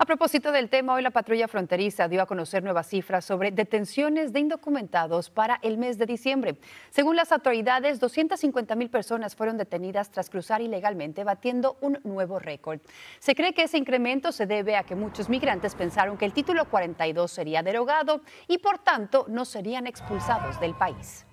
A propósito del tema, hoy la patrulla fronteriza dio a conocer nuevas cifras sobre detenciones de indocumentados para el mes de diciembre. Según las autoridades, 250 mil personas fueron detenidas tras cruzar ilegalmente, batiendo un nuevo récord. Se cree que ese incremento se debe a que muchos migrantes pensaron que el título 42 sería derogado y por tanto no serían expulsados del país.